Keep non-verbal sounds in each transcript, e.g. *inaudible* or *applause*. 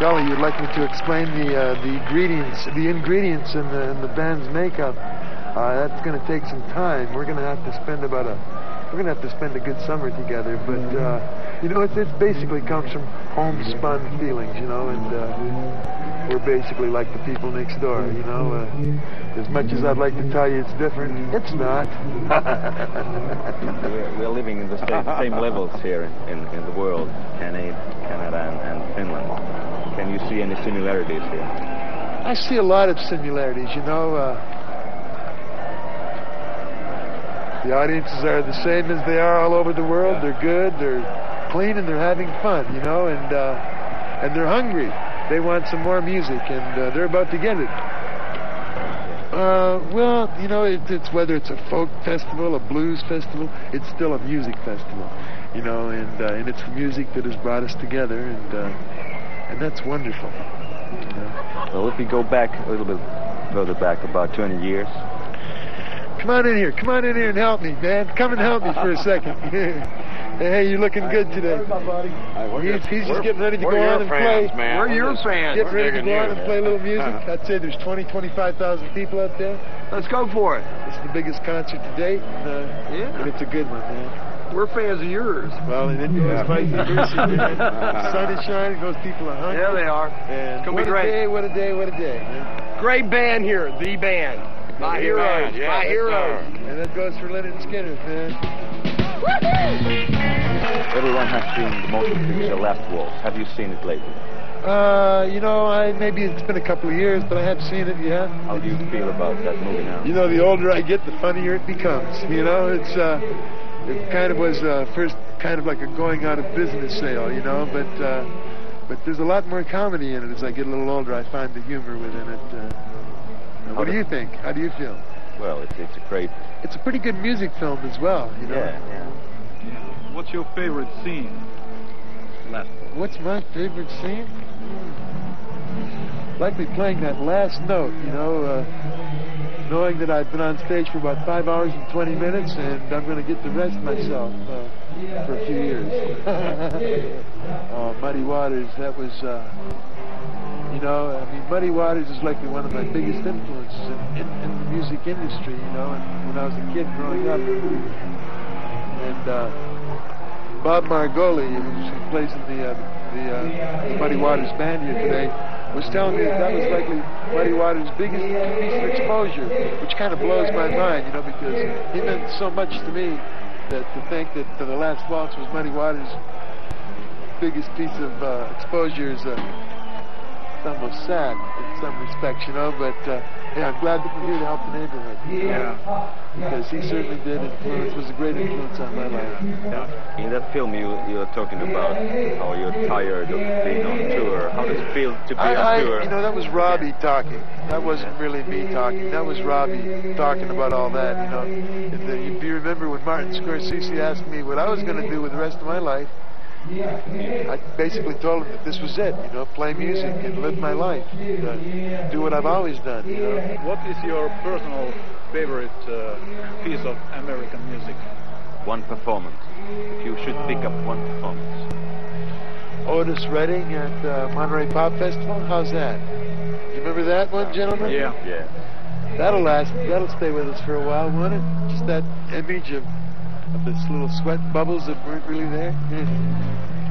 Golly, you'd like me to explain the uh, the ingredients, the ingredients in the in the band's makeup. Uh, that's going to take some time. We're going to have to spend about a we're going to have to spend a good summer together. But uh, you know, it, it basically comes from homespun feelings, you know, and uh, we're basically like the people next door, you know. Uh, as much as I'd like to tell you it's different, it's not. we're, we're living in the same, same levels here in, in the world, Canada, Canada and, and Finland. You see any similarities here? I see a lot of similarities, you know. Uh, the audiences are the same as they are all over the world. They're good, they're clean, and they're having fun, you know, and uh, and they're hungry. They want some more music, and uh, they're about to get it. Uh, well, you know, it, it's whether it's a folk festival, a blues festival, it's still a music festival, you know, and uh, and it's music that has brought us together, and uh, and that's wonderful. You know? Well, if we go back a little bit further back, about 20 years. Come on in here. Come on in here and help me, man. Come and help me for a second. *laughs* hey, you're looking good today. He's, he's just getting ready to go on and fans, play. Man. We're your fans. Getting ready to go on you. and play a little music. I'd say there's 20, 25,000 people out there. Let's go for it. It's the biggest concert to date, and, uh, Yeah. and it's a good one, man. We're fans of yours. Well, *laughs* and then goes vice versa, man. The sun is shining, those people are hungry. Yeah, they are. And It's gonna what be a great. day, what a day, what a day, man. Great band here, the band. My The heroes, band, yeah, my that's heroes. And that goes for Lynyrd Skynyrd, man. Everyone has seen the motion picture Last Waltz. Have you seen it lately? Uh, you know, I maybe it's been a couple of years, but I have seen it, yeah. How do you feel about that movie now? You know, the older I get, the funnier it becomes. You know, it's uh, it kind of was uh, first kind of like a going out of business sale, you know, but uh, but there's a lot more comedy in it as I get a little older. I find the humor within it. Uh, what do you think? How do you feel? Well, it's, it's a great... It's a pretty good music film as well, you know. Yeah, yeah. What's your favorite scene? Last What's my favorite scene? Likely playing that last note, you know, uh, knowing that I've been on stage for about five hours and 20 minutes and I'm going to get to rest myself uh, for a few years. oh, *laughs* Muddy Waters, that was, uh, you know, I mean, Muddy Waters is likely one of my biggest influences in, in, in the music industry, you know, and when I was a kid growing up. And, uh, Bob Margolin, who plays in the, uh, the, uh, the Muddy Waters band here today, was telling me that that was likely Muddy Waters' biggest piece of exposure, which kind of blows my mind, you know, because he meant so much to me that to think that the last waltz was Muddy Waters' biggest piece of uh, exposure is uh, almost sad in some respects, you know, but uh, yeah, I'm glad that we're here to help the neighborhood. Yeah. Because he certainly did influence, was a great influence on my life. In that film, you you're talking about how you're tired of being on tour. How does it feel to be I, on I, tour? you know, that was Robbie talking. That wasn't really me talking. That was Robbie talking about all that, you know. If you remember when Martin Scorsese asked me what I was going to do with the rest of my life, I basically told him that this was it, you know, play music and live my life, uh, do what I've always done, you know. What is your personal favorite uh, piece of American music? One performance. If you should pick up one performance. Otis Redding at uh, Monterey Pop Festival, how's that? You remember that one, gentlemen? Yeah. Yeah. That'll last. That'll stay with us for a while, won't it? Just that image of, of this little sweat bubbles that weren't really there. *laughs*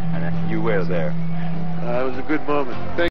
And you were there. Uh, it was a good moment. Thank